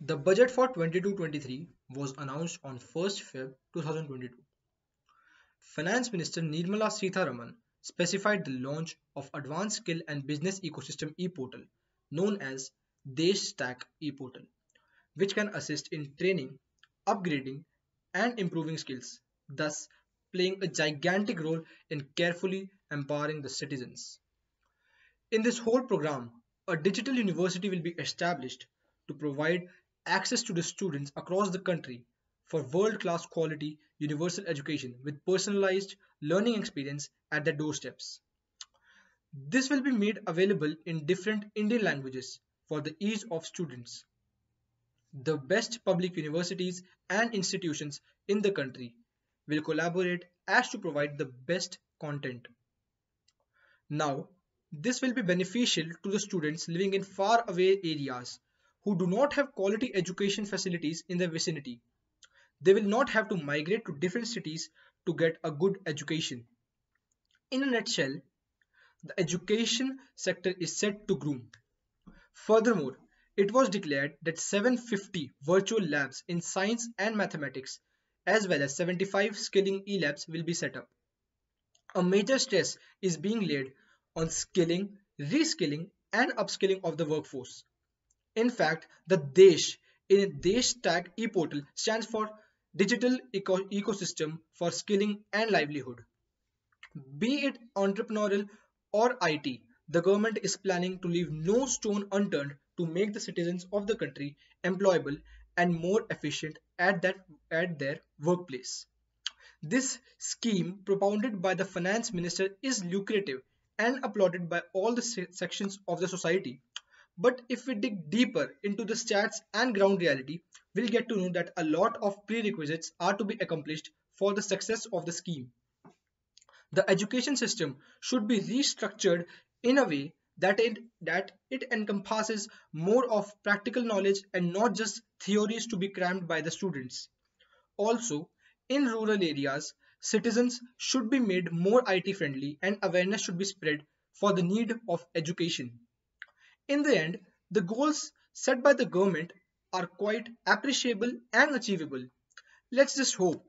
The budget for 22-23 was announced on 1st Feb 2022. Finance Minister Nirmala Sitharaman specified the launch of Advanced Skill and Business Ecosystem e-portal known as Desh Stack e-portal which can assist in training, upgrading and improving skills, thus playing a gigantic role in carefully empowering the citizens. In this whole program, a digital university will be established to provide access to the students across the country for world-class quality universal education with personalized learning experience at their doorsteps. This will be made available in different Indian languages for the ease of students. The best public universities and institutions in the country will collaborate as to provide the best content. Now, this will be beneficial to the students living in far away areas who do not have quality education facilities in their vicinity. They will not have to migrate to different cities to get a good education. In a nutshell, the education sector is set to groom. Furthermore, it was declared that 750 virtual labs in science and mathematics as well as 75 skilling e-labs will be set up. A major stress is being laid on skilling, reskilling and upskilling of the workforce. In fact, the DESH in Desh Stack e-portal stands for Digital Eco Ecosystem for Skilling and Livelihood. Be it entrepreneurial or IT, the government is planning to leave no stone unturned to make the citizens of the country employable and more efficient at, that, at their workplace. This scheme propounded by the finance minister is lucrative and applauded by all the sections of the society but if we dig deeper into the stats and ground reality, we'll get to know that a lot of prerequisites are to be accomplished for the success of the scheme. The education system should be restructured in a way that it, that it encompasses more of practical knowledge and not just theories to be crammed by the students. Also, in rural areas, citizens should be made more IT friendly and awareness should be spread for the need of education. In the end, the goals set by the government are quite appreciable and achievable. Let's just hope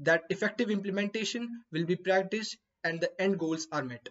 that effective implementation will be practiced and the end goals are met.